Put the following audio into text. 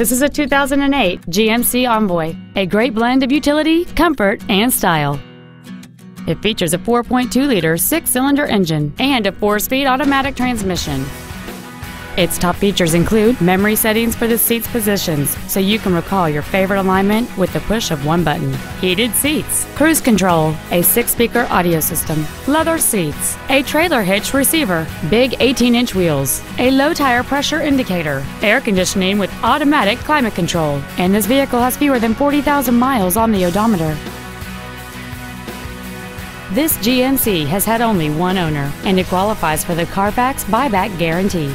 This is a 2008 GMC Envoy, a great blend of utility, comfort, and style. It features a 4.2-liter six-cylinder engine and a four-speed automatic transmission. Its top features include memory settings for the seat's positions, so you can recall your favorite alignment with the push of one button. Heated seats, cruise control, a six-speaker audio system, leather seats, a trailer hitch receiver, big 18-inch wheels, a low tire pressure indicator, air conditioning with automatic climate control, and this vehicle has fewer than 40,000 miles on the odometer. This GMC has had only one owner, and it qualifies for the Carfax buyback guarantee.